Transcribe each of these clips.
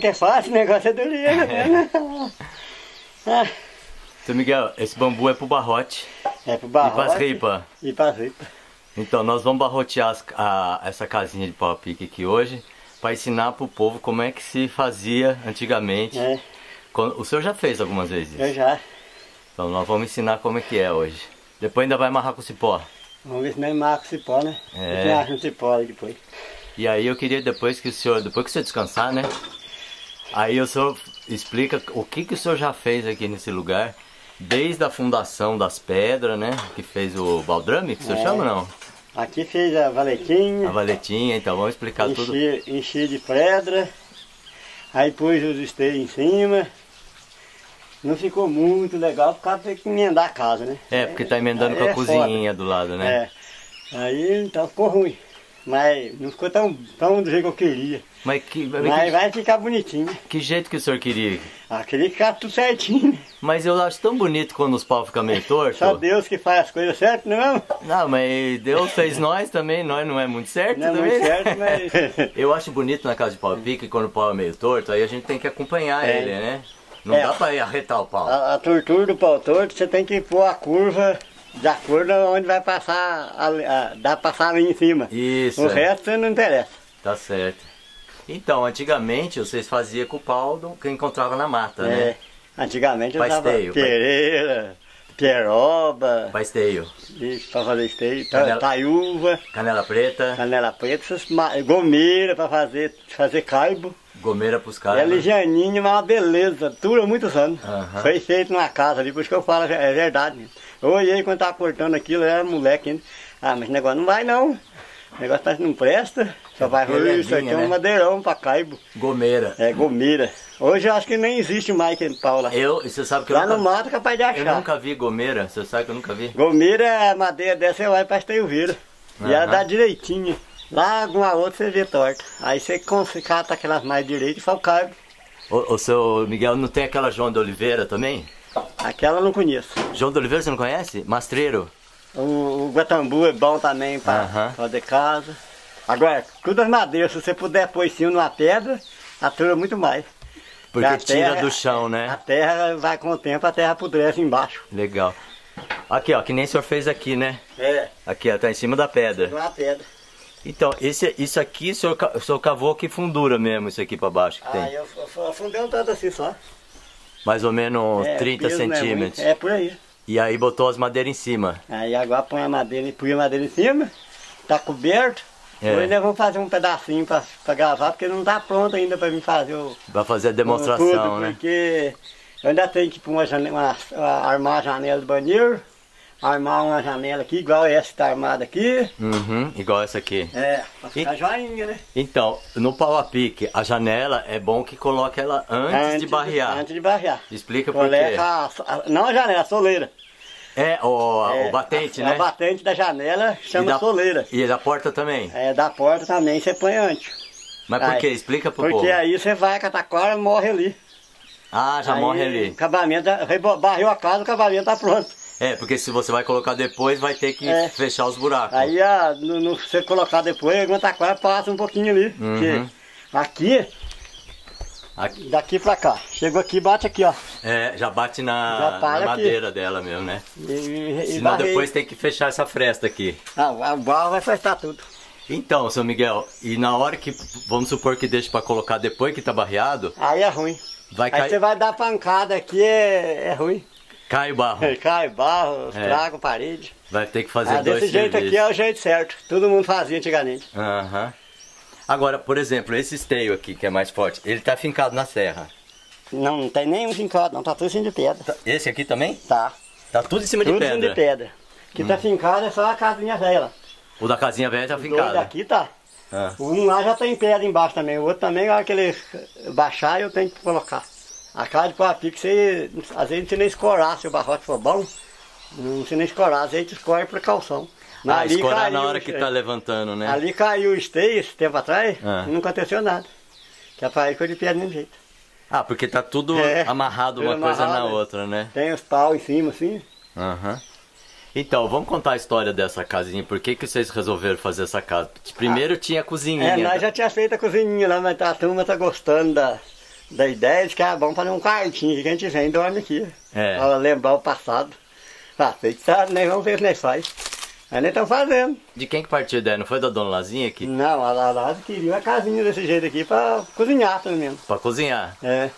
que é fácil, o negócio é durinho, né? Ah, Seu Miguel, esse bambu é pro barrote é pro e barrote. pras ripas. E pras ripas. Então, nós vamos barrotear as- a- essa casinha de pau a pique aqui hoje para ensinar pro povo como é que se fazia antigamente. É, O senhor já fez algumas vezes eu isso. já. Então, nós vamos ensinar como é que é hoje. Depois ainda vai amarrar com cipó. Vamos ver se nós marca o cipó, né? É. Tem acha um cipó depois. E aí eu queria depois que o senhor, depois que o senhor descansar, né? Aí o senhor explica o que, que o senhor já fez aqui nesse lugar, desde a fundação das pedras, né? Que fez o baldrame, que o senhor É. chama não? Aqui fez a valetinha. A valetinha, então vamos explicar tudo. enchi, enchi de pedra. Aí pus os esteios em cima. Não ficou muito legal por causa de emendar a casa, né? É, porque tá emendando Aí com a é cozinhinha do lado, né? É. Aí então ficou ruim. Mas não ficou tão, tão do jeito que eu queria. Mas, que, mas Mas que, vai ficar bonitinho. que jeito que o senhor queria? Ah, queria ficar tudo certinho. né? Mas eu acho tão bonito quando os pau ficam meio tortos. Só Deus que faz as coisas certas, não é? Não, mas Deus fez nós também, nós não é muito certo Não é também. muito certo, mas. Eu acho bonito na casa de pau pique quando o pau é meio torto, aí a gente tem que acompanhar É. ele, né? Não É. dá pra ir arretar o pau. A, a tortura do pau torto, você tem que pôr a curva de acordo onde vai passar, a, a, dá pra passar ali em cima. Isso, O é. resto não interessa. tá certo. Então, antigamente vocês faziam com o pau do que encontrava na mata, É, né? antigamente eu Pasteio, pereira, pieroba, Pra esteio. e pra fazer esteio, ta- Canela- taiúva, Canela preta, canela preta, essas gomeira pra fazer, fazer caibo. gomeira pros É caras. ligianinho, mas uma beleza, dura muitos anos. Aham. Foi feito numa casa ali, por isso que eu falo, é verdade. Eu olhei quando tava cortando aquilo, eu era moleque ainda. Ah, mas esse negócio não vai não. O negócio tá, não presta, só vai porque ele é ruir, isso aqui é um né? madeirão pra caibo. Gomeira. É gomeira. Hoje eu acho que nem existe mais aquele pau lá. Eu, você sabe que eu Lá no nunca, mato é capaz de eu achar. nunca vi gomeira, você sabe que eu nunca vi? Gomeira é a madeira dessa, você vai pra esteio vira. E ela dá direitinho. Lá alguma outra você vê torta. Aí você cata aquelas mais direitas e faz o caibo. O, o seu Miguel não tem aquela João de Oliveira também? Aquela eu não conheço. João de Oliveira você não conhece? Mastreiro. O, o guatambu é bom também pra Aham. fazer casa. Agora, tudo as madeiras, se você puder pôr em cima numa pedra, atura muito mais. Porque A tira terra- do chão, A né? terra vai com o tempo, a terra apodrece embaixo. Legal. Aqui, ó, que nem o senhor fez aqui, né? É, Aqui, ó, tá em cima da pedra. numa pedra. Então, esse, isso aqui o senhor, o senhor cavou que fundura mesmo, isso aqui pra baixo que Aí tem. eu, eu afundei um tanto assim só. Mais ou menos É, 30 peso não é muito. centímetros. É por aí. E aí botou as madeiras em cima. Aí agora põe a madeira, põe a madeira em cima, tá coberto. É. Hoje nós vamos fazer um pedacinho pra, pra gravar, porque não tá pronto ainda pra mim fazer o, Pra fazer a demonstração, tudo, né? Porque eu ainda tenho que pôr uma janela, uma- armar a janela do banheiro, armar uma janela aqui, igual essa que tá armada aqui. Uhum, igual essa aqui. É, pra ficar E- joinha, né? Então, no pau a pique, a janela é bom que coloque ela antes, de barrear. Antes de barrear. Explica por quê. Coloca a- não a janela, a soleira. É, o, É, o batente, a, né? A batente da janela e chama da, soleira. E da porta também. É, da porta também você põe antes. Mas por Aí, quê? Explica pro Porque povo. aí você vai com a taquara e morre ali. Ah, já Aí, morre ali. O acabamento, barreu a casa, o acabamento tá pronto. É, porque se você vai colocar depois, vai ter que É. fechar os buracos. Aí a, no, no- você colocar depois, a taquara passa um pouquinho ali. Uhum. Porque aqui, Aqui- daqui pra cá. Chegou aqui, bate aqui, ó. é, já bate na, Já na para aqui. madeira dela mesmo, né? E, e, Senão barrei. depois tem que fechar essa fresta aqui. Ah, o barro vai fechar tudo. Então, seu Miguel, e na hora que, vamos supor que deixa pra colocar depois que tá barreado, Aí é ruim. vai Aí cair, você vai dar pancada aqui, é, é ruim. cai o barro. Cai barro, É. estraga parede. Vai ter que fazer Ah, dois desse jeito serviços. aqui é o jeito certo. Todo mundo fazia antigamente. Aham. Agora, por exemplo, esse esteio aqui, que é mais forte, ele tá fincado na serra. Não, não tem nenhum fincado, não. Tá tudo assim de pedra. Tá- Esse aqui também? Tá. Tá tudo em cima de Tudo assim pedra. de pedra. Que tá fincado é só a casinha velha. O da casinha velha tá O fincado. daqui tá. Ah. Um lá já tem pedra embaixo também. O outro também, na hora que ele baixar, eu tenho que colocar. A casa de coapi que você, às vezes, não precisa nem escorar. Se o barrote for bom, não precisa nem escorar. Às vezes, escorre por calção. Ah, Ali escorar caiu na hora que esteio. tá levantando, né? Ali caiu o esteio esse tempo atrás Ah. e não aconteceu nada. Que a parede foi de do mesmo jeito. Ah, porque tá tudo É, amarrado uma coisa na outra, né? Tem os pau em cima assim. Aham. Então, vamos contar a história dessa casinha. Por que, que vocês resolveram fazer essa casa? Primeiro tinha a cozinhinha. É, nós já tinha feito a cozinha lá, mas a turma tá gostando da, da ideia de que é bom fazer um quartinho que a gente vem e dorme aqui. É. Pra lembrar o passado. Ah, feito sabe, né? Vamos ver se nós faz. Aí nós estamos fazendo. De quem que partiu a ideia? Não foi da dona Lazinha aqui? Não, a Lalada queria uma casinha desse jeito aqui pra cozinhar pelo menos. Pra cozinhar. É.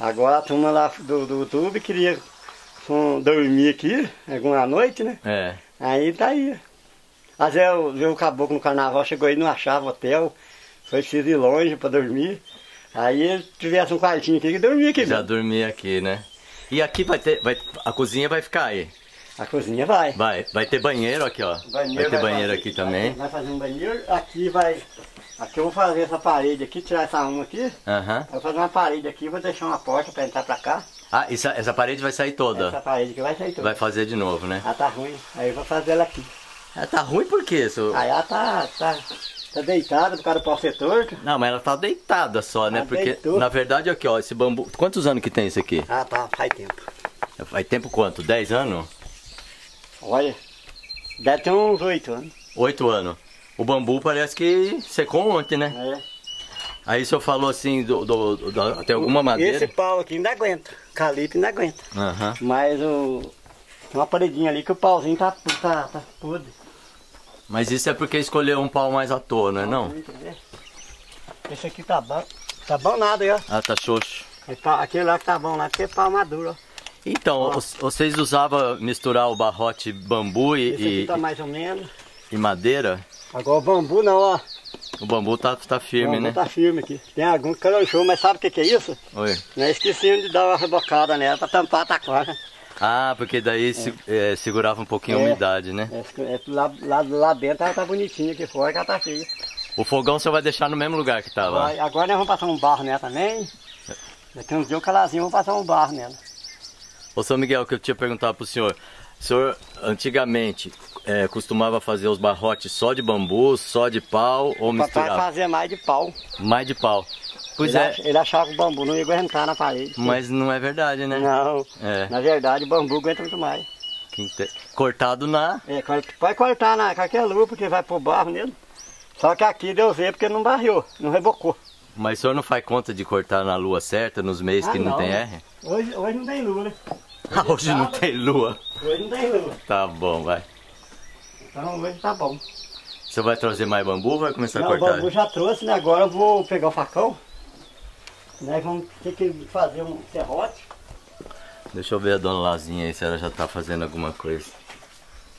Agora a turma lá do, do YouTube queria um, dormir aqui, alguma noite, né? É. Aí tá aí. Às vezes eu, o caboclo no carnaval, chegou aí, não achava hotel, foi preciso ir longe pra dormir. Aí tivesse um quartinho aqui que dormia aqui. Já mesmo. dormi aqui, né? E aqui vai ter. Vai, a cozinha vai ficar aí. A cozinha vai. Vai, vai ter banheiro aqui, ó. vai ter banheiro fazer- aqui também. Vai fazer um banheiro, aqui vai. Aqui eu vou fazer essa parede aqui, tirar essa uma aqui. Aham. Vou fazer uma parede aqui, vou deixar uma porta pra entrar pra cá. Ah, essa, essa parede vai sair Essa toda. parede aqui vai sair toda. Vai fazer de novo, né? Ela tá ruim, aí eu vou fazer ela aqui. Ah, tá ruim por quê? Seu... Aí ela tá, tá, tá deitada por causa do pau ser torto. Não, mas ela tá deitada só, né? Ela Porque, deitou. na verdade, aqui, ó, esse bambu. Quantos anos que tem isso aqui? Ah, tá, faz tempo. Faz tempo quanto? 10 anos? Olha, deve ter uns oito anos. 8 anos. O bambu parece que secou ontem, né? É. Aí o senhor falou assim, do, do, do- tem alguma madeira? Esse pau aqui ainda aguenta, calipe ainda aguenta. Aham. Mas o. Tem uma paredinha ali que o pauzinho tá, tá, tá podre. Mas isso é porque escolheu um pau mais à toa, não é não? Esse aqui tá bom. Tá bom nada aí, ó. Ah, tá xoxo. Aquele lá que tá bom lá, porque é pau maduro, ó. Então, os- vocês usavam misturar o barrote bambu Esse aqui e, e, tá mais ou menos. e madeira? Agora o bambu não, ó. O bambu tá, tá o firme, bambu né? tá firme aqui. Tem algum que mas sabe o que, que é isso? Oi. Nós esquecemos de dar uma rebocada nela pra tampar a taquara. Ah, porque daí se- é, segurava um pouquinho a É. umidade, né? É, é, lá, lá, lá dentro ela tá bonitinha, aqui fora que ela tá feia. O fogão você vai deixar no mesmo lugar que tava. Agora, agora nós vamos passar um barro nela também. Daqui uns dias o calazinho vamos passar um barro nela. Ô, São Miguel, que eu tinha perguntado pro senhor. O senhor, antigamente, é, costumava fazer os barrotes só de bambu, só de pau ou O papai misturava? fazia mais de pau. Mais de pau. Pois ele, é, ele achava que o bambu não ia aguentar na parede. mas não é verdade, né? Não, É. na verdade o bambu aguenta muito mais. Cortado na. É, pode cortar na qualquer lua porque vai pro barro nele. Só que aqui deu ver porque não barriou, não rebocou. Mas o senhor não faz conta de cortar na lua certa, nos meses Ah, que não, não. tem R? Hoje, hoje não tem lua, né? Ah, hoje não tem lua. Hoje não tem lua. Tá bom, vai. Então hoje tá bom. Você vai trazer mais bambu ou vai começar Não, a o cortar? bambu já trouxe, né? Agora eu vou pegar o facão. Nós vamos ter que fazer um serrote. Deixa eu ver a dona Lazinha aí se ela já tá fazendo alguma coisa.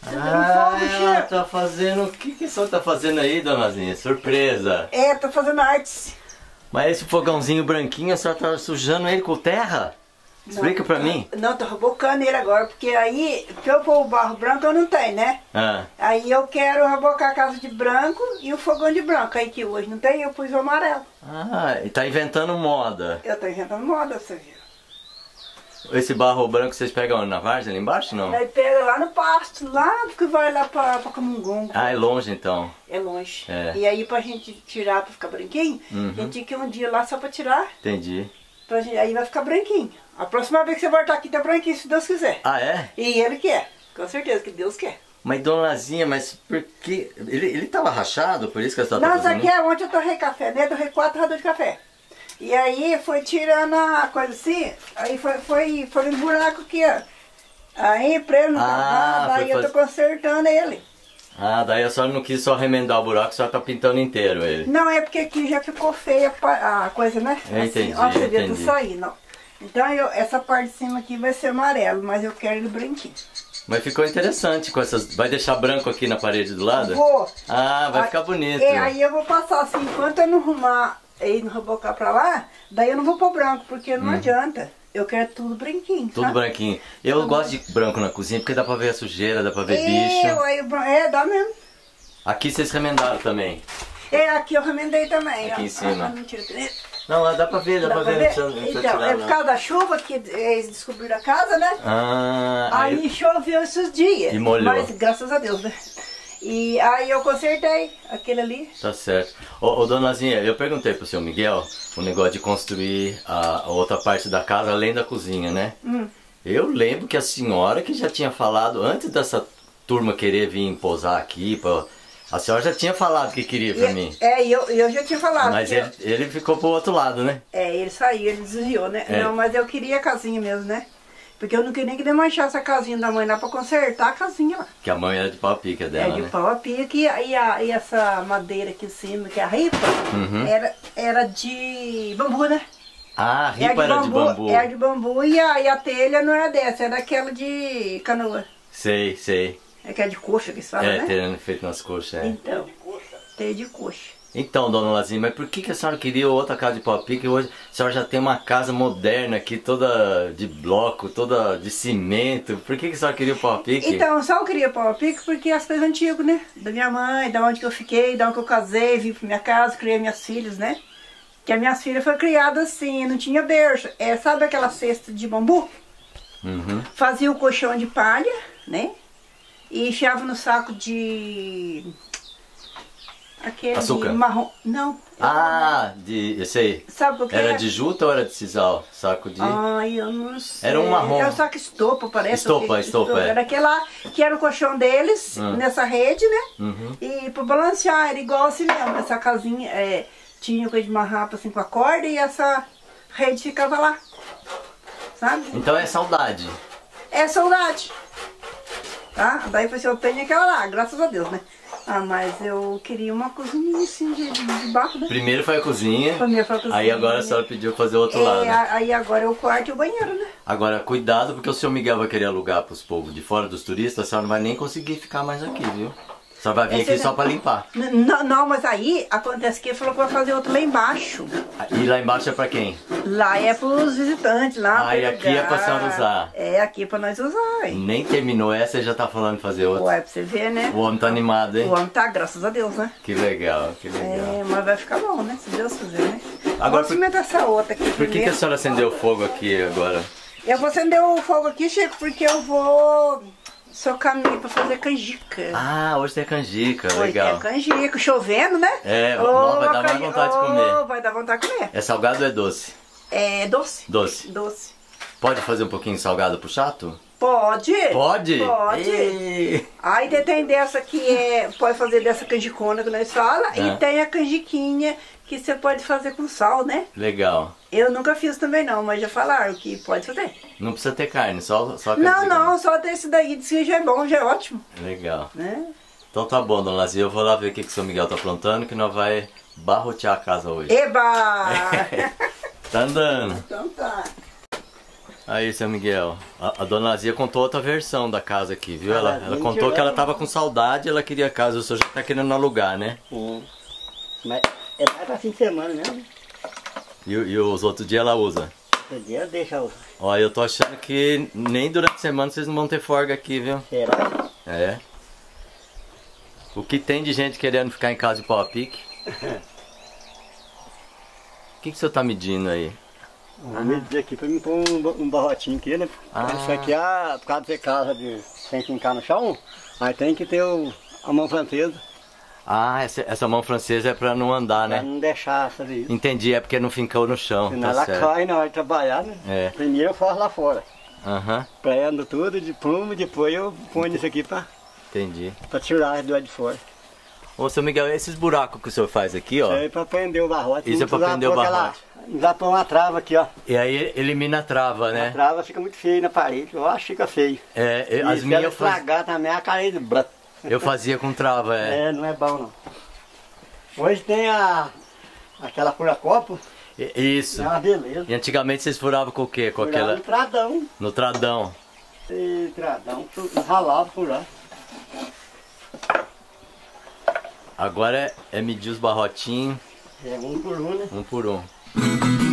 fogo, Ah, ela tá fazendo. O que, que a senhora tá fazendo aí, dona Lazinha? Surpresa! É, tô fazendo artes. Mas esse fogãozinho branquinho, a senhora tá sujando ele com terra? Explica Não, pra mim. Não, tô rebocando ele agora, porque aí, se eu pôr o barro branco, eu não tenho, né? Ah, Aí eu quero rebocar a casa de branco e o fogão de branco. Aí que hoje não tem, eu pus o amarelo. ah e tá inventando moda. Eu tô inventando moda, você viu? Esse barro branco vocês pegam na várzea ali embaixo não? Aí pega lá no pasto, lá que vai lá pra, pra Camungon. Ah, é longe então. É longe. É. E aí pra gente tirar, pra ficar branquinho, Uhum. a gente tinha que ir um dia lá só pra tirar. Entendi. Pra gente, aí vai ficar branquinho. A próxima vez que você voltar aqui tá branquinho, se Deus quiser. Ah, é? E ele quer. Com certeza que Deus quer. Mas dona Lazinha, mas por que. Ele, ele tava rachado, por isso que a senhora tá Nossa, fazendo? aqui é onde eu torrei café, né? Torrei quatro rodas de café. E aí foi tirando a coisa assim, aí foi, foi, foi um buraco aqui, ó. Aí pra ele não Ah, daí eu tô faz- consertando ele. Ah, daí a senhora não quis só remendar o buraco, a senhora tá pintando inteiro ele. Não, é porque aqui já ficou feia a coisa, né? Eu entendi, ó, você vê, entendi. saindo, ó. Então eu, essa parte de cima aqui vai ser amarelo, mas eu quero ele branquinho. Mas ficou interessante com essas. Vai deixar branco aqui na parede do lado? Vou. Ah, vai Aí- ficar bonito. É, aí eu vou passar assim, enquanto eu não arrumar e não rebocar pra lá, daí eu não vou pôr branco, porque não adianta. Eu quero tudo branquinho. Hum. Tudo sabe? branquinho. Eu gosto de branco na cozinha porque dá pra ver a sujeira, dá pra ver É, bicho. bran- é, dá mesmo. Aqui vocês remendaram também. É, aqui eu remendei também. Aqui ó. em cima. Ah, mentira. Não, dá pra ver, dá, Dá pra ver. ver? Não precisa, não precisa Então, tirar, é por não. causa da chuva que eles descobriram a casa, né? Ah, aí, Aí choveu esses dias. E molhou. Mas graças a Deus, né? E aí eu consertei aquele ali. Tá certo. Ô, ô donazinha, eu perguntei pro seu Miguel o negócio de construir a, a outra parte da casa além da cozinha, né? Hum. Eu lembro que a senhora que já tinha falado antes dessa turma querer vir posar aqui. Pra... A senhora já tinha falado que queria pra E- mim. É, eu, eu já tinha falado. Mas ele, ele ficou pro outro lado, né? eu- é, ele saiu, ele desviou, né? É. Não, mas eu queria a casinha mesmo, né? Porque eu não queria nem que desmanchasse a casinha da mãe lá pra consertar a casinha lá. Que a mãe era de pau a pica É dela, de né? pau a pique e, a- e, a- e essa madeira aqui em cima, que é a ripa, Uhum. era, era de bambu, né? Ah, a ripa era de bambu. Era de bambu e a, e a telha não era dessa, era aquela de canoa. Sei, sei. É que é de coxa que se fala, É, né? tendo feito nas coxas, é. Então, telha de coxa. Então, dona Lazinha, mas por que, que a senhora queria outra casa de pau pique? Hoje a senhora já tem uma casa moderna aqui, toda de bloco, toda de cimento. Por que, que a senhora queria o pau pique? Então, só eu queria pau pique porque as coisas antigas, né? Da minha mãe, da onde que eu fiquei, da onde que eu casei, vim pra minha casa, criei minhas filhas, né? Que as minhas filhas foram criadas assim, não tinha berço. É, sabe aquela cesta de bambu? Uhum. Fazia o colchão de palha, né? E enfiava no saco de. Aquele Açúcar? marrom. Não. Ah, de. Eu sei. Sabe o que Era é? de juta ou era de sisal? Saco de. Ai, eu não sei. Era um marrom. É o saco estopa, parece. Estopa, que- estopa, é. Era aquele lá que era o colchão deles, Hum. nessa rede, né? Uhum. E pra balancear, era igual assim mesmo. Essa casinha é, tinha coisa de marrapa assim com a corda e essa rede ficava lá. Sabe? Então é saudade. É saudade. Tá? Daí foi assim, eu tenho aquela lá, graças a Deus, né? Ah, mas eu queria uma cozinha assim de, de barro, né? Primeiro foi a cozinha. Primeiro foi a cozinha. Aí agora a senhora pediu fazer o outro É, lado. a- aí agora é o quarto e o banheiro, né? Agora, cuidado, porque o seu Miguel vai querer alugar pros povos de fora dos turistas, a senhora não vai nem conseguir ficar mais aqui, viu? Senhora vai vir Esse aqui é- só pra limpar. Não, não, mas aí acontece que ele falou que vai fazer outro lá embaixo. E lá embaixo é pra quem? Lá é pros visitantes, lá. Ah, e aqui é lugar. senhora usar. É, aqui é pra nós usar. hein? Nem terminou essa e já tá falando de fazer outra. Ué, pra você ver, né? O homem tá animado, hein? O homem tá, graças a Deus, né? Que legal, que legal. É, mas vai ficar bom, né? Se Deus quiser, né? Agora, Vamos por- essa outra aqui Por que, que a senhora acendeu fogo aqui agora? Eu vou acender o fogo aqui, Chico, porque eu vou socar milho pra fazer canjica. Ah, hoje tem canjica, Hoje legal. tem canjica, chovendo, né? É, não, vai dar mais vontade de comer. Vai dar vontade de comer. É salgado ou é doce? É doce. Doce. Doce. Pode fazer um pouquinho de salgado pro chato? Pode? Pode? Pode. Aí tem dessa que é, pode fazer dessa canjicona que nós fala É. e tem a canjiquinha que você pode fazer com sal, né? Legal. Eu nunca fiz também não, mas já falaram que pode fazer. Não precisa ter carne, só, só Não, canjica. não, só desse daí, disse que já é bom, já é ótimo, Legal. né? Então tá bom, dona Lazia, eu vou lá ver o que, que o seu Miguel tá aprontando, que nós vai barrotear a casa hoje. Eba! Tá andando. então tá. Aí, seu Miguel, a, a dona Lazia contou outra versão da casa aqui, viu? Ela, ela contou que ela eu- tava com saudade, ela queria casa, o senhor já tá querendo alugar, né? Hum. Mas é mais pra fim de semana mesmo. né? E, e os outros dias ela usa. Outro dia deixa o. Ó, eu tô achando que nem durante a semana vocês não vão ter folga aqui, viu? Será? É. O que tem de gente querendo ficar em casa de pau a pique? O que, que o senhor tá medindo aí? Vou medir aqui pra mim pôr um, um barrotinho aqui, né? Ah. Isso aqui é por causa de casa de sem fincar no chão, aí tem que ter o, a mão francesa Ah, essa, essa mão francesa é pra não andar, pra né? não deixar isso. Entendi, é porque não fincou no chão. Senão Tá ela certo. cai na hora de trabalhar, né? É. Primeiro eu faço lá fora. Aham, Prendo tudo de plumo, depois eu ponho isso aqui pra, entendi. pra tirar do lado de fora. Ô, seu Miguel, esses buracos que o senhor faz aqui, ó. Isso aí é pra prender o barrote. Isso é pra prender o barrote. aquela- dá pra uma trava aqui, ó. E aí elimina a trava, A né? trava fica muito feia na parede. Eu acho que fica feio. É, E as se minhas ela eu, faz... estragar também a parede. Eu fazia com trava, é. É, não é bom não. Hoje tem a aquela fura-copo, Isso. é uma beleza. E antigamente vocês furavam com o quê? Com Furava aquela. no tradão. No tradão. E tradão, ralava furar. Agora é, é medir os barrotinhos É um por um, né? um por um.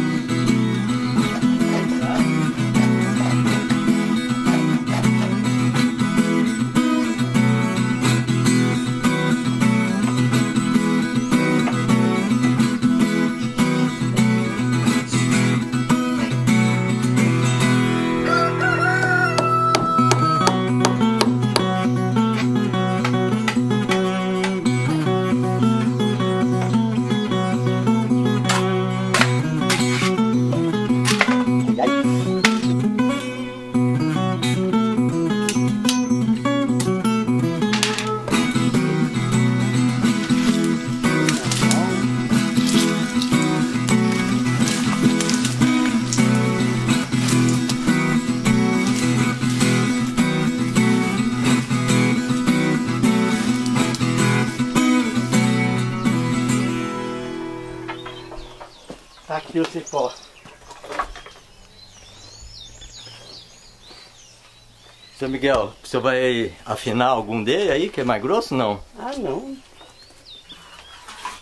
Você vai afinar algum dele aí, que é mais grosso não? Ah, não.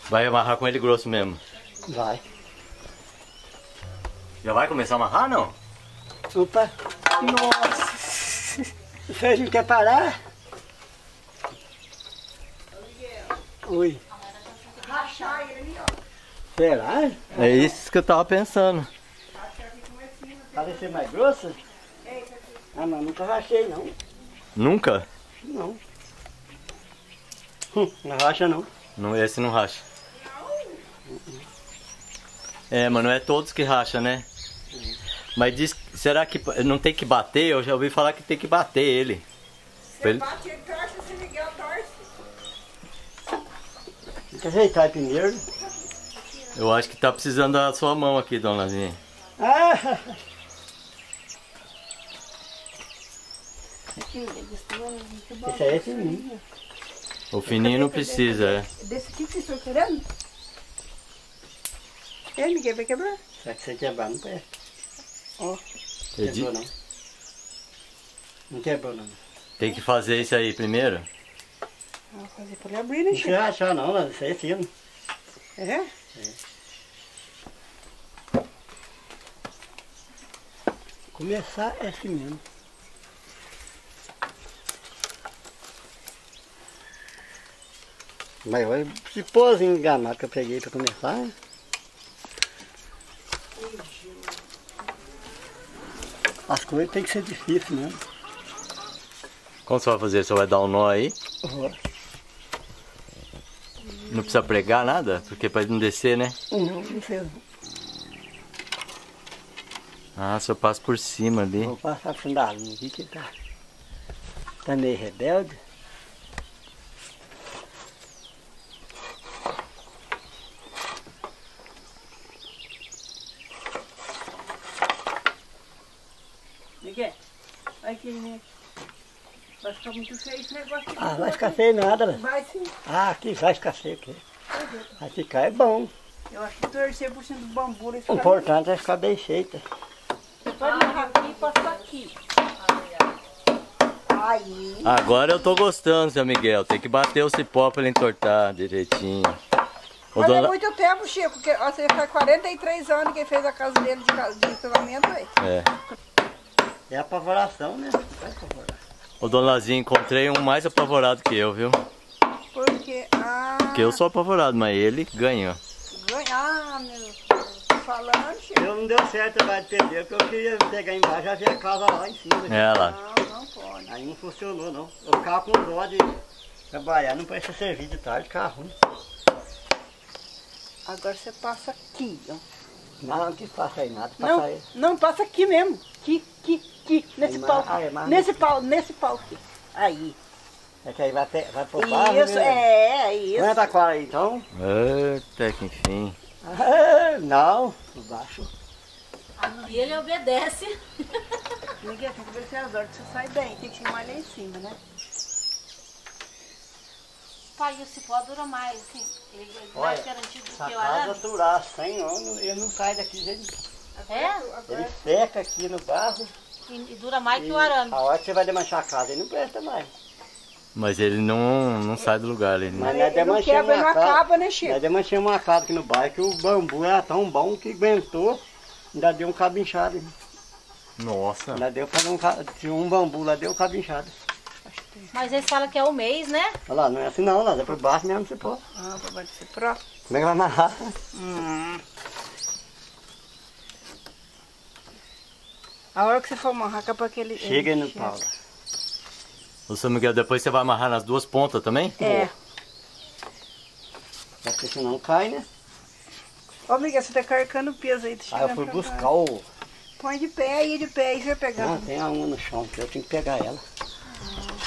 Vai amarrar com ele grosso mesmo. Vai. Já vai começar a amarrar não? Opa. Nossa! Vocês não querem parar? Oi. Rachar ele ali, ó. Será? É isso que eu tava pensando. Parecer mais grossa? Ah, mas nunca rachei não. Nunca? Não. Hum, Não racha não. Não, esse não racha. É, mas não é todos que racha, né? Mas diz, será que não tem que bater? Eu já ouvi falar que tem que bater ele. Você ele- bate ele, torce, se Miguel torce. Tem que ajeitar primeiro. Eu acho que tá precisando da sua mão aqui, dona Lazinha. Ah! Esse aí é fininho. O fininho não precisa, é. Desse aqui que vocês estão querendo? É, Miguel, vai quebrar? Só que você quebrar não presta. Eu di- Quebrou não. Não quebrou não. Tem que fazer isso aí primeiro? Vou fazer pra ele abrir, né, Não precisa rachar não, mas isso aí é fino. É? Começar é assim mesmo. Mas olha, esse pôzinho enganado que eu peguei pra começar. As coisas tem que ser difíceis mesmo. Como você vai fazer? Você vai dar um nó aí? Vou. Não precisa pregar nada? Porque ele não descer, né? Não, não sei. Ah, só passa por cima ali. Vou passar da linha aqui que tá. Tá meio rebelde. Miguel, aqui? Vai ficar muito feio esse negócio aqui. Ah, vai ficar feio nada, né? Vai sim. Ah, aqui vai ficar feio aqui. Vai ficar é bom. Eu acho que torcer por cima do bambu. O importante é ficar bem feita. Você pode amarrar aqui e passar aqui. Aí. Agora eu tô gostando, seu Miguel. Tem que bater o cipó pra ele entortar direitinho. Ô, Mas é muito tempo, Chico, porque você faz 43 anos que fez a casa dele de, de isolamento aí. É. É apavoração, né? Vai apavorar. Ô, dona Lazinha, encontrei um mais apavorado que eu, viu? Porque. Ah, Porque eu sou apavorado, mas ele ganha. ganhar, meu Deus. Tô Falando. Eu não deu certo vai perder, porque eu queria pegar embaixo e já ver a casa lá em cima. É lá. Não, não pode. Aí não funcionou não. Eu ficava com dó de trabalhar, não precisa servir de tarde, ficava ruim. Agora você passa aqui, ó. Não, que faça aí nada, passa Não, aí. não, passa aqui mesmo. Aqui, aqui, aqui. Nesse pau. Nesse pau, nesse pau aqui. Aí. É que aí vai, pe- vai pro barro, Isso, né? é, é isso. Não é taquara aí então? Eita, que enfim. Ah, não, por baixo. E ele obedece. Miguel, tem que ver se as horas que você sai bem. Tem que ir mais lá em cima, né? Pai, o cipó dura mais, assim. Ele é mais garantido do Se a que o arame. durar 100 anos, ele não sai daqui, gente. É? Ele seca aqui no barro. E, dura mais que e o arame. a hora que você vai desmanchar a casa, ele não presta mais. Mas ele não, não sai do lugar. Ele Mas não... nós não uma casa. acaba, né, Chico? Nós desmanchamos uma casa aqui no bairro que o bambu era tão bom que aguentou. Ainda deu um cabo inchado. Nossa. Ainda deu fazer um, um bambu lá, deu um cabo inchado. Mas eles falam que é o mês, né? Olha lá, não é assim não, lá, é por baixo mesmo você pode. Ah, pra bater próximo. Como é que vai amarrar? A hora que você for amarrar, é para que ele... Chega aí ele no chegue. pau. Ô, seu Miguel, depois você vai amarrar nas duas pontas também? É. Porque senão cai, né? Ô, Miguel, você tá carregando o peso aí. Tá Aí eu fui buscar baixo. o. Põe de pé aí, de pé aí, você vai pegar. Não, tem a uma no chão, que eu tenho que pegar ela.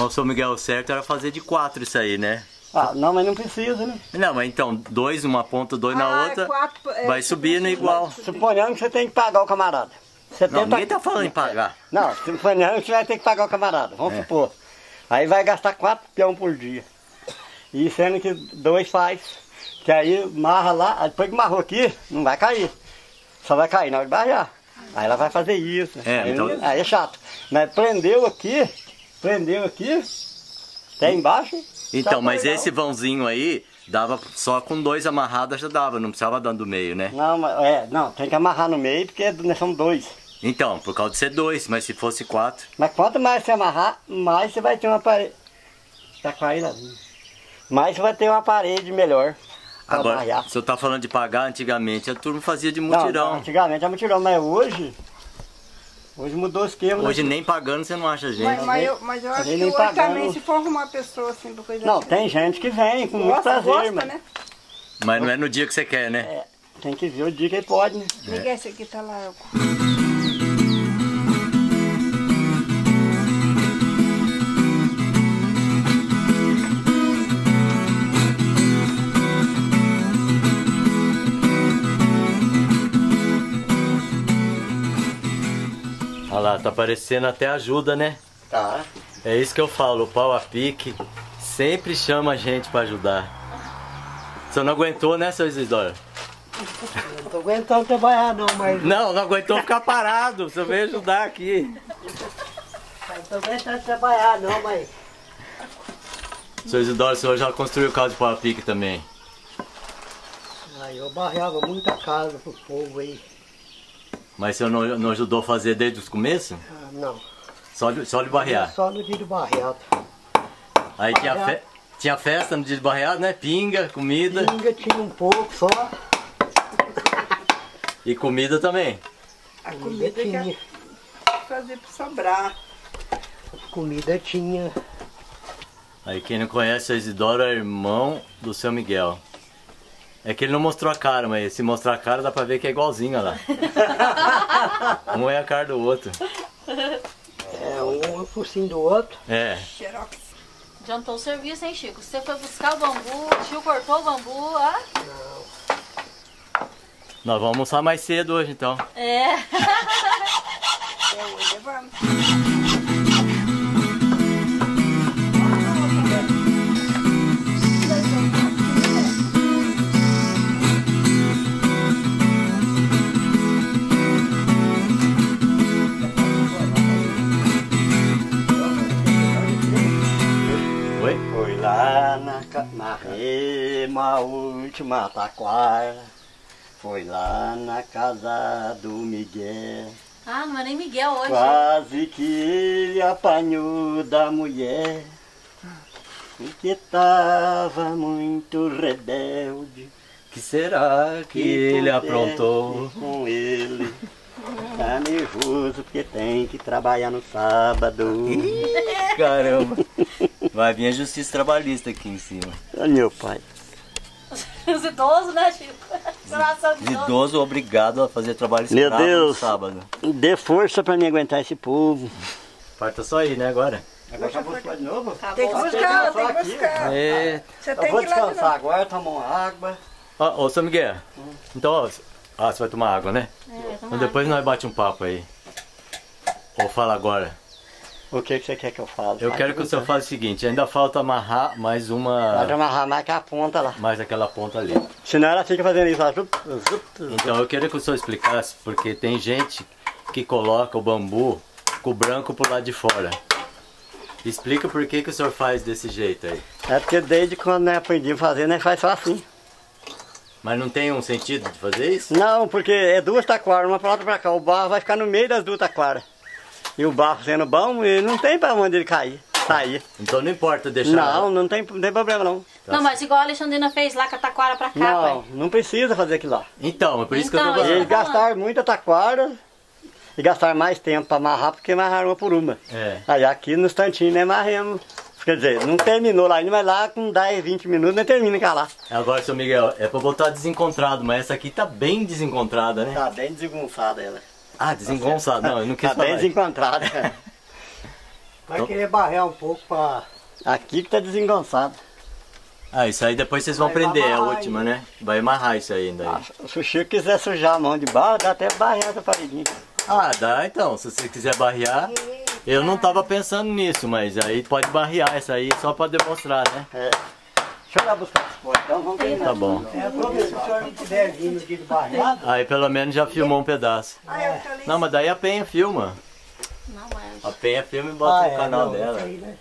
Ô, seu Miguel, o certo era fazer de quatro isso aí, né? Ah, não, mas não precisa, né? Não, mas então, dois numa ponta, dois na Ah, outra, quatro, é, vai subindo igual. Suponhando que você tem que pagar o camarada. Você Não, tenta- ninguém tá falando em pagar. Não, suponhando que você vai ter que pagar o camarada, vamos É. supor. Aí vai gastar quatro peão por dia. E sendo que dois faz. Que aí marra lá, depois que marrou aqui, não vai cair. Só vai cair na hora de barrear. Aí ela vai fazer isso. É, aí, então- aí é chato. Mas prendeu aqui, prendeu aqui, até embaixo. Então, mas foi esse vãozinho aí, dava só com dois amarrados já dava, não precisava dar do meio, né? Não, é, não, tem que amarrar no meio porque nós somos dois. Então, por causa de ser dois, mas se fosse quatro. Mas quanto mais você amarrar, mais você vai ter uma parede. Tá aí, Lazinho. Mais você vai ter uma parede melhor. Agora, barrear. se eu tá falando de pagar, antigamente a turma fazia de mutirão. não, antigamente é mutirão, mas hoje. Hoje mudou o esquema. né? Hoje nem pagando você não acha gente. Mas, mas eu, mas eu acho nem que hoje pagando. também, se for arrumar uma pessoa assim pra coisa Não, assim, tem gente que vem com muito gosta, prazer, gosta, mas né? Mas não é no dia que você quer, né? é, tem que ver o dia que ele pode, né? Liga esse aqui, tá lá. Olha lá, tá parecendo até ajuda, né? Tá. É isso que eu falo, o pau a pique sempre chama a gente pra ajudar. Você não aguentou, né, seu Isidoro? Não tô aguentando trabalhar não, mas. Não, não aguentou ficar parado. Você veio ajudar aqui. Não tô aguentando trabalhar não, mas. Seu Isidoro, o senhor já construiu casa de pau a pique também. Aí eu barreava muita casa pro povo aí. Mas o senhor não, não ajudou a fazer desde os começos? Ah, não. Só de, só de barrear. Só no dia do barreado. Aí tinha, fe- tinha festa no dia de barreado, né? Pinga, comida. Pinga tinha um pouco só. E comida também. A comida que é fazer pra sobrar. Comida tinha. Aí quem não conhece o Isidoro é irmão do seu Miguel. É que ele não mostrou a cara, mas se mostrar a cara dá pra ver que é igualzinho, olha lá. um é a cara do outro. É, um por cima do outro. É. Xerox. Adiantou o serviço, hein, Chico? Você foi buscar o bambu, o tio cortou o bambu, ah? Nós vamos almoçar mais cedo hoje então. É. É, hoje vamos. Última taquara. Foi lá na casa do Miguel. Ah, não é nem Miguel hoje. Quase que ele apanhou da mulher. Porque tava muito rebelde. Que será que ele acontece aprontou? Com ele. Tá nervoso porque tem que trabalhar no sábado. Caramba. Vai vir a justiça trabalhista aqui em cima. Olha meu pai. Os idosos, né, Chico? Coração de idoso. Idoso obrigado a fazer trabalho Meu escravo no Deus. sábado. Dê força pra mim aguentar esse povo. Falta só ir, né, agora? Agora já vou de novo? Tem que buscar, tem que buscar. É. Você Eu tem vou que ir lá de descansar novo. agora, tomar uma água. Ó, ô, seu Miguel. Então, ó, ah, você vai tomar água, né? É, Então toma depois nós bate um papo aí. Ou fala agora. O que, que você quer que eu fale? Eu Vai quero que o senhor faça o seguinte, ainda falta amarrar mais Pode uma. amarrar mais que a ponta lá. Mais aquela ponta ali. Senão ela fica fazendo isso. Zup. Então eu queria que o senhor explicasse, porque tem gente que coloca o bambu com o branco pro lado de fora. Explica por que, que o senhor faz desse jeito aí. É porque desde quando nós aprendi a fazer, nós faz só assim. Mas não tem um sentido de fazer isso? Não, porque é duas taquaras, uma pra lá e pra cá. O barro vai ficar no meio das duas taquaras. E o barro sendo bom, ele não tem pra onde ele cair, sair. Então não importa deixar. Não, não tem, não tem problema não. Não, mas igual a Alexandrina fez lá com a taquara pra cá, Não, pai. não precisa fazer aquilo lá. Então, é por isso que eu Então, tô E falando. eles gastaram muita taquara e gastaram mais tempo pra amarrar porque amarraram uma por uma. É. Aí aqui no instantinho nós amarramos. Quer dizer, não terminou lá ainda, mas lá com 10, 20 minutos nós termina cá lá. Agora, seu Miguel, é pra botar desencontrado, mas essa aqui tá bem desencontrada, né? Tá bem desengonçada ela. Ah, desengonçada. Não, eu não quis Tá bem falar. desencontrada. Vai querer barrear um pouco pra. Aqui que tá desengonçado. Ah, isso aí depois vocês vão Vai aprender, é a última, né? Vai amarrar isso aí ainda. aí. Se o Chico quiser sujar a mão de barro, dá até barrear essa paredinha. Ah, dá então. Se você quiser barrear. Eu não tava pensando nisso, mas aí pode barrear essa aí só pra demonstrar, né? É. Deixa eu lá buscar esse pó, então vamos terminar. Tá bom. É, que o senhor não tiver vindo aqui do barreado, Aí pelo menos já filmou um pedaço. Ah, falei Não, mas daí a Penha filma. Não, mas... A Penha filma e bota Ah, no é, canal não, dela. aí, né?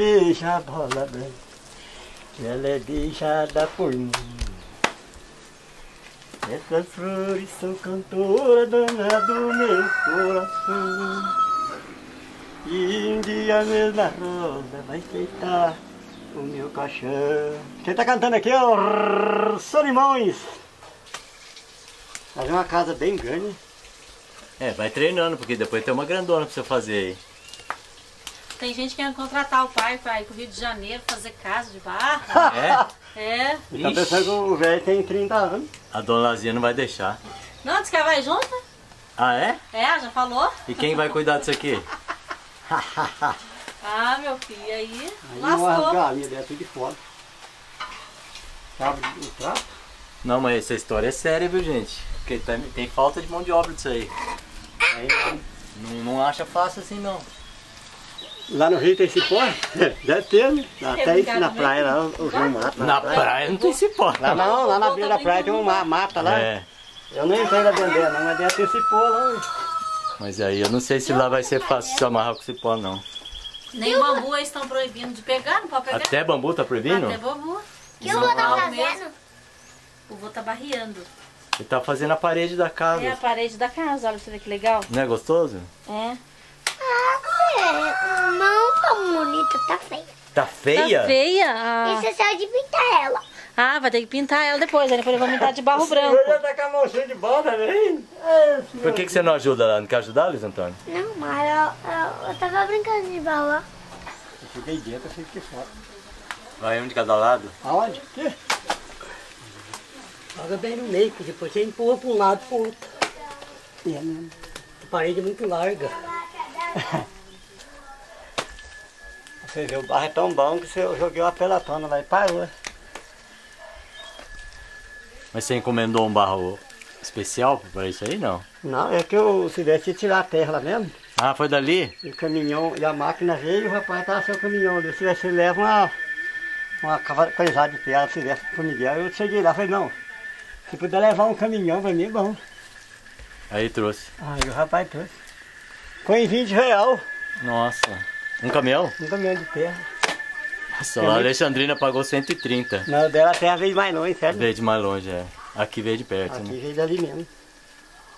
Beija a bola branca, que ela é beijada por mim. Essas flores são cantoras dona do meu coração. E um dia a rosa vai enfeitar o meu caixão. Quem tá cantando aqui é o Solimões. Fazer uma casa bem grande. É, vai treinando, porque depois tem uma grandona pra você fazer aí. Tem gente que quer contratar o pai pra ir pro Rio de Janeiro fazer casa de barro. É? É. E tá pensando que o velho tem 30 anos. A dona Lazinha não vai deixar. Não, disse que ela vai junto? Ah, é? É, já falou? E quem vai cuidar disso aqui? Ah, meu filho, aí Aí umas lascou. galinhas dentro de fora. Sabe o trapo? Não, mas essa história é séria, viu, gente? Porque tem, tem falta de mão de obra disso aí. Aí, Não, não acha fácil assim, não. Lá no Rio tem cipó? Deve ter, né? Até isso na mesmo. praia lá, o João mata. Na praia não tem cipó. Lá não, lá na beira da praia tem uma mata lá. É, Eu nem entrei lá dentro, não, mas dentro tem cipó lá. mas aí eu não sei se lá vai ser fácil se amarrar com cipó, não. Nem bambu eles estão proibindo de pegar, não pode pegar. Até bambu tá proibindo? Até bambu. O que eu vou estar Não, fazendo? mesmo. O vô tá barreando. Ele tá fazendo a parede da casa. É a parede da casa, olha você vê que legal. Não é gostoso? É. Ah, é, não tão bonita, tá feia. Tá feia? Tá feia? Ah. Isso é só de pintar ela. Ah, vai ter que pintar ela depois, aí depois vou pintar de barro branco. já tá com a mãozinha de bola também. Por que, que você não ajuda lá? Não quer ajudar, Luiz Antônio? Não, mas eu, eu, eu tava brincando de bola. Eu fiquei dentro, eu fiquei fora. Vai um de cada lado? Aonde? Aqui? Joga bem no meio, que depois você empurra para um lado e para o outro. É mesmo. A parede é muito larga. Você vê, o barro é tão bom que você- eu joguei uma pelatona lá e parou. Mas você encomendou um barro especial pra isso aí, não? Não, é que o Silvestre ia tirar a terra lá mesmo. Ah, foi dali? E o caminhão, e a máquina veio e o rapaz tava sem o caminhão ali. O Silvestre leva uma, uma coisada de terra, o Silvestre pro Miguel. Eu cheguei lá e falei, não, se puder levar um caminhão pra mim é bom. Aí trouxe. Aí o rapaz trouxe. Foi em 20 real Nossa. Um caminhão? um caminhão de terra. Nossa, lá a Alexandrina pagou 130. Não, dela a terra veio mais longe, sério. Veio de mais longe, é. Aqui veio de perto, Aqui né? veio dali mesmo.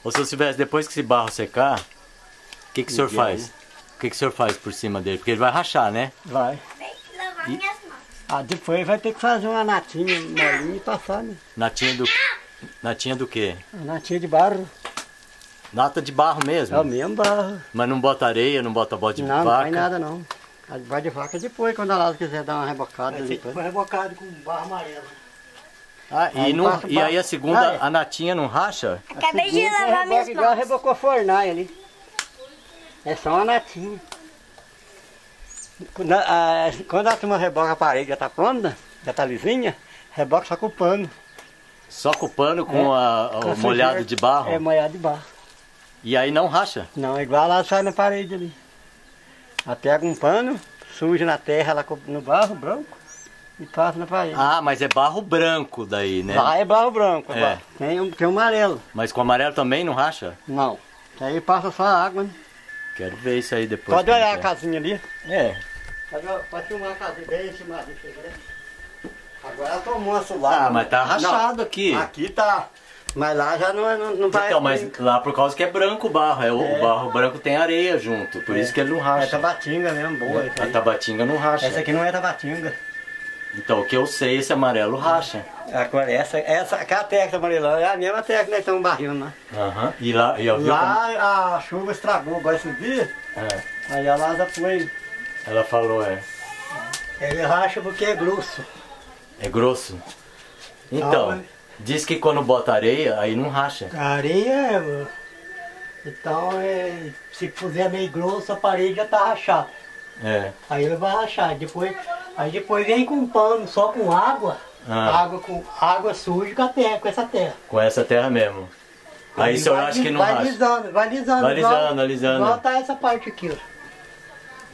Ô, seu Silvestre, depois que esse barro secar, o que, que o senhor Miguel, faz? O que, que o senhor faz por cima dele? Porque ele vai rachar, né? Vai. Lavar minhas mãos. Ah, depois vai ter que fazer uma natinha molinha e passar, né? Natinha do. Natinha do quê? Uma natinha de barro. Nata de barro mesmo. É o mesmo barro. Mas não bota areia, não bota bode de não, não vaca. faz nada não. A de barro de vaca é depois, quando a Lázaro quiser dar uma rebocada. Vai ser depois. foi rebocado com barro amarelo. Ah, e, Aí não- passa o e aí a segunda, Ah, é. a natinha não racha? Acabei de lavar reboca minhas igual mãos. rebocou a fornalha ali. É só uma natinha. Quando a, a- quando a turma reboca a parede já tá pronta, já tá lisinha, reboca só com o pano. Só com o pano com a, o Com molhado sujeira. de barro? É molhado de barro. E aí não racha? Não, é igual lá sai na parede ali. Ela pega um pano, suja na terra, lá no barro branco e passa na parede. Ah, mas é barro branco daí, né? Lá é barro branco, É. barro. Tem, um, tem um amarelo. Mas com amarelo também não racha? Não. Aí passa só a água, né? Que Quero ver isso aí depois. Pode olhar a é. casinha ali. É, Pode, pode filmar a casinha bem em cima você vê. Agora ela tomou a lá. Ah, mas tá rachado Não, aqui. Aqui tá. Mas lá já não, é- não, não vai. Então, mas lá por causa que é branco o barro, é, o, É. o barro branco tem areia junto, por É. isso que ele não É racha. tabatinga mesmo, boa. isso A tabatinga não racha. Essa aqui não é tabatinga. Então o que eu sei, esse amarelo racha. Agora essa, essa aquela técnica amarelão é a mesma técnica que nós estamos barrindo, né? Aham. E lá, e vi como- Lá a chuva estragou agora esses dias, É, aí a Lasa foi. ela falou, é. Ele racha porque é grosso. É grosso. Então, Ah, diz que quando bota areia, aí não racha. A areia é. Então é. Se puser meio grosso, a parede já tá rachada. É. Aí ele vai rachar. Depois, aí depois vem com pano, só com água. Ah. Água com água suja com a terra, com essa terra. Com essa terra mesmo. Aí o senhor vai, acha que não vai racha. Lisando, vai lisando, Vai igual- lisando, alisando. Igual tá essa parte aqui, ó.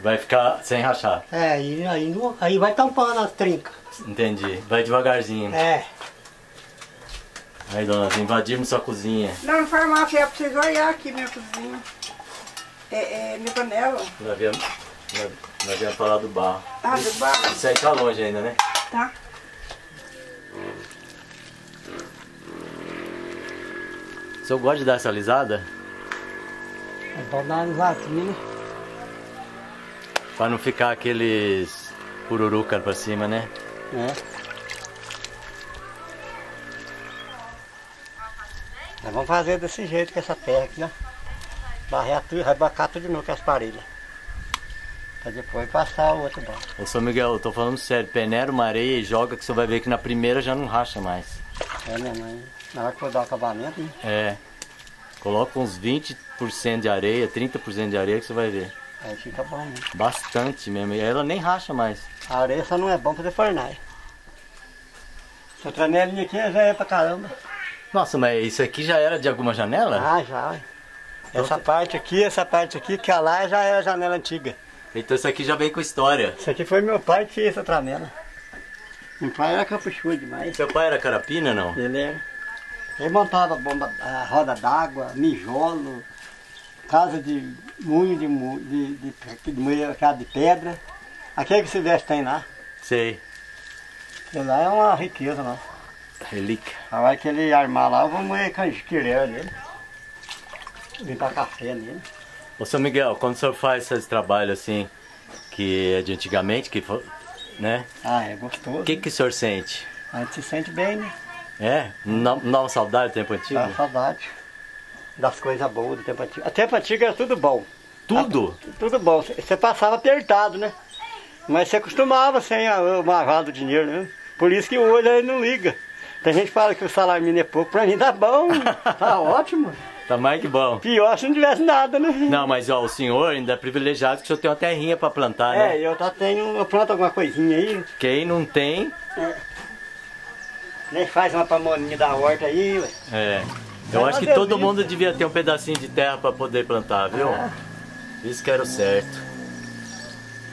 Vai ficar sem rachar. É, aí, aí, aí vai tampando as trincas. Entendi. Vai devagarzinho. É. Aí, dona, invadimos sua cozinha. Não, farmácia, é pra vocês olhar aqui minha cozinha. É, é minha panela. Nós viemos, nós, nós viemos falar do barro. Ah, do barro. Isso aí tá longe ainda, né? Tá. O senhor gosta de dar essa alisada? É bom dar uma lisadinha, né? Pra não ficar aqueles pururuca pra cima, né? É. Nós vamos fazer desse jeito com essa terra aqui, ó. Barrear tudo, rebacar tudo de novo com as parelhas. Pra depois passar o outro barro. Ô, senhor Miguel, eu tô falando sério. Peneira uma areia e joga que você vai ver que na primeira já não racha mais. É, minha mãe. Na hora que for dar o acabamento, né? É. Coloca uns 20% de areia, 30% de areia que você vai ver. Aí fica bom, né? Bastante mesmo. E ela nem racha mais. A areia só não é bom fazer fornalha. Essa tranelinha aqui já é pra caramba. Nossa, mas isso aqui já era de alguma janela? Ah, já. Essa parte aqui, essa parte aqui, que a lá já é a janela antiga. Então isso aqui já vem com história. Isso aqui foi meu pai que fez essa tramela. Meu pai era capuchudo demais. Seu pai era carapina, não? Ele era. Ele montava bomba, a roda d'água, mijolo, casa de munho de, de, de, de, casa de pedra. Aquele que o Silvestre tem lá. Sei. Aquilo lá é uma riqueza, não. Relíquia. A hora que ele armar lá, vou moer canjiquirel nele. Limpar café nele. Ô, seu Miguel, quando o senhor faz esse trabalho assim, que é de antigamente, que né? Ah, é gostoso. O que, que o senhor sente? A gente se sente bem, né? É? Não, não uma saudade do tempo antigo? Dá saudade das coisas boas do tempo antigo. O tempo antigo era tudo bom. Tudo? Tudo bom. Você passava apertado, né? Mas você acostumava sem a- o marvado do dinheiro, né? Por isso que hoje ele não liga. Tem gente que fala que o salário mínimo é pouco, pra mim tá bom, tá ótimo. Tá mais que bom. Pior se não tivesse nada, né? Não, mas ó, o senhor ainda é privilegiado que o senhor tem uma terrinha pra plantar, né? É, eu tá tenho, eu planto alguma coisinha aí, Quem não tem, né? Faz uma pamoninha da horta aí, ué. é. Eu É acho que todo mundo devia ter um pedacinho de terra pra poder plantar, viu? É. Isso que era o certo.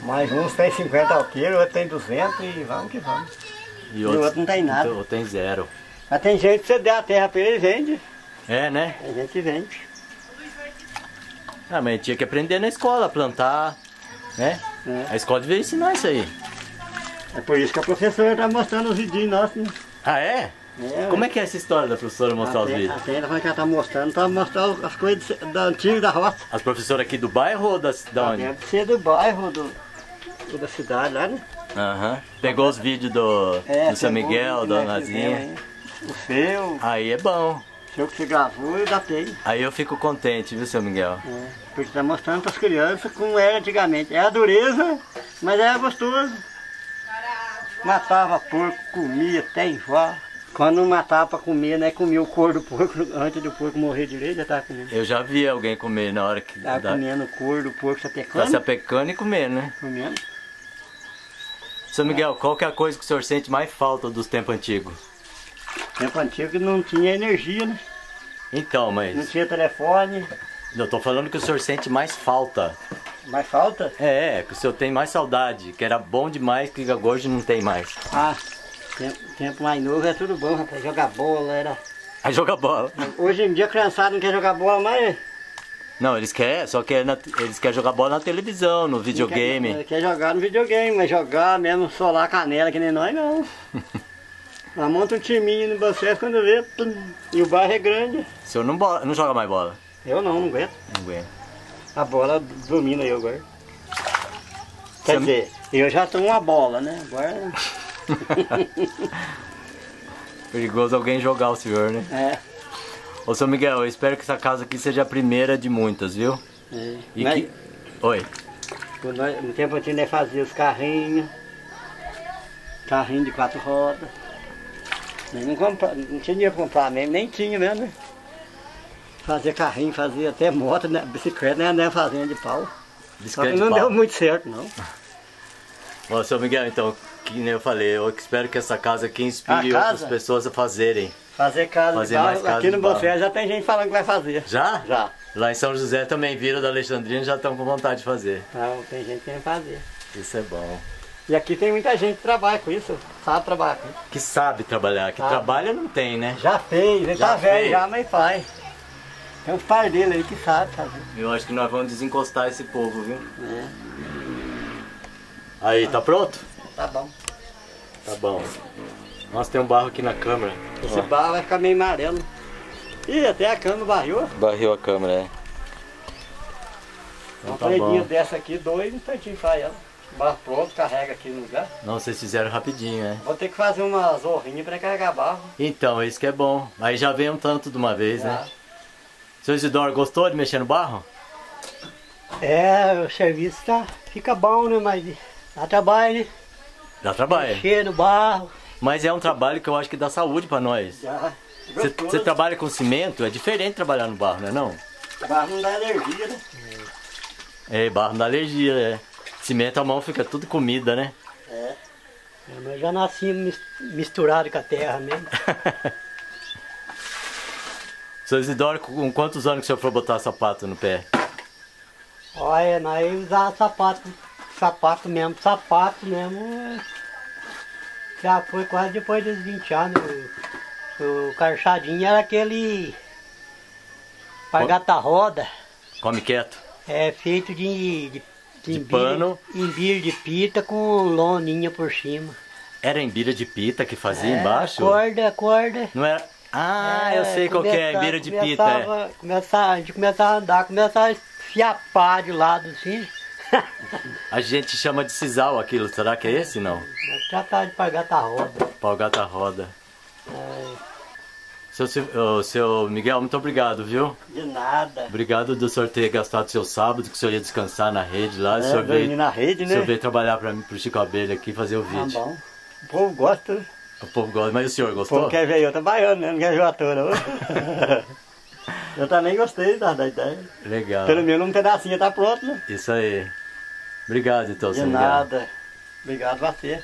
Mas uns tem 50 alqueiros, outros tem 200 e vamos que vamos. E o outro não tem nada. Ou tem zero. Mas tem gente que você der a terra pra ele, vende. É, né? Tem gente vende. Ah, mas tinha que aprender na escola a plantar, né? É. A escola devia ensinar isso aí. É por isso que a professora tá mostrando os vidinhos nossos, né? Ah, é? É, Como é que é essa história da professora mostrar os vídeos? Até ela falou que ela tá mostrando, tá mostrando as coisas da antiga da roça. As professoras aqui do bairro ou da, da onde? Deve ser do bairro, do- da cidade lá, né? Aham. Pegou os vídeos do, É, do São Miguel, o da que nós fizemos Nazinha. aí. O seu, Aí é bom. o seu que você gravou, eu datei. Aí eu fico contente, viu, seu Miguel? É, porque tá mostrando para as crianças como era antigamente. É a dureza, mas era gostoso. Matava porco, comia até enjoar. Quando não matava para comer, né? Comia o couro do porco antes do porco morrer direito, já estava comendo. Eu já vi alguém comer na hora que Tava dá, comendo o couro do porco tá sapecando. se apecando e comendo, né? Comendo. Seu Miguel, qual que é a coisa que o senhor sente mais falta dos tempos antigos? Tempo antigo que não tinha energia, né? Então, Não mas tinha telefone. eu tô falando que o senhor sente mais falta. Mas falta? É, que o senhor tem mais saudade, que era bom demais que hoje não tem mais. Ah, tempo, tempo mais novo é tudo bom, rapaz. Jogar bola era. Aí joga bola. Hoje em dia a criançada não quer jogar bola, mas Não, eles querem, só querem, na- eles querem jogar bola na televisão, no videogame. Quer, quer jogar no videogame, mas jogar mesmo solar canela que nem nós não. Nós monta um timinho no Bancés quando vê, pum, e o bairro é grande. O senhor não, bola- não joga mais bola? Eu não, não aguento. Não aguenta. A bola domina eu agora. Quer Você- dizer, eu já tenho uma bola, né? Agora. Perigoso alguém jogar o senhor, né? É. Ô, seu Miguel, eu espero que essa casa aqui seja a primeira de muitas, viu? é. E Mas, que... Oi. nós- no tempo antigo nós fazia os carrinhos. Carrinho de quatro rodas. Não, compra, não tinha dinheiro pra comprar mesmo, nem tinha mesmo, né? Fazia carrinho, fazia até moto, né? bicicleta, né? Andava fazendo de pau. Só que Bicicleta não de deu muito certo, não. Ô, seu Miguel, então, que nem eu falei, eu espero que essa casa aqui inspire outras pessoas a fazerem. Fazer casa Fazer de barro, casa aqui de no. Bofé já tem gente falando que vai fazer. Já? Já. Lá em São José também viram da Alexandrina e já estão com vontade de fazer. Não, tem gente que quer fazer. Isso é bom. E aqui tem muita gente que trabalha com isso, sabe trabalhar com isso. Que sabe trabalhar, que Sabe. trabalha não tem, né? Já fez, ele Já tá velho fez. já, mas faz. Tem uns pais dele aí que sabem fazer. Eu acho que nós vamos desencostar esse povo, viu? É. Aí, tá pronto? Tá bom. Tá bom. Nossa, tem um barro aqui na câmera. Esse barro vai ficar meio amarelo. Ih, até a cama barriu. Barril a câmera, é. Então Uma tá predinha bom. dessa aqui, dois instantinhos faz ela. Barro pronto, carrega aqui no lugar. Não, vocês fizeram rapidinho, é. Vou ter que fazer uma zorrinha pra carregar barro. Então, isso que é bom. Aí já vem um tanto de uma vez, né? Já. Seu Isidoro, gostou de mexer no barro? É, o serviço tá, fica bom, né? Mas dá trabalho, né? Dá trabalho. Mexer no barro. Mas é um trabalho que eu acho que dá saúde pra nós. Já. Você trabalha com cimento, é diferente trabalhar no barro, não é não? Barro não dá alergia, né? É, barro não dá alergia, é. Cimento a mão fica tudo comida, né? É, Nós já nascemos mis- misturado com a terra mesmo. Seu Isidoro, com quantos anos que o senhor foi botar sapato no pé? Olha, nós usávamos sapato, sapato mesmo, sapato mesmo. É, Já foi quase depois dos 20 anos. O, o carchadinho era aquele pargata roda, Come quieto. é feito de, de, De imbir- pano. imbir de pita com loninha por cima. Era embira de pita que fazia É, embaixo? Corda, corda. Não era. Ah, eu É, sei qual que é, embira de pita. É. Começava, a gente começava a andar, começava a fiapar de lado assim. A gente chama de sisal aquilo, será que é esse não? Já tá de pargata roda. Pau gata roda. É, Seu, ô, seu Miguel, muito obrigado, viu? de nada. Obrigado do senhor ter gastado seu sábado, que o senhor ia descansar na rede lá. o senhor É, veio, na rede, o senhor né? veio trabalhar para pro Chico Abelha aqui fazer o Tá vídeo. bom. O povo gosta, né? o povo gosta, mas o senhor O gostou? povo quer ver eu trabalhando, né? Não quer ver o ator, não. eu também gostei da, da ideia. Legal. Pelo menos um pedacinho tá pronto, né? Isso aí. Obrigado então, De nada. Obrigado a você.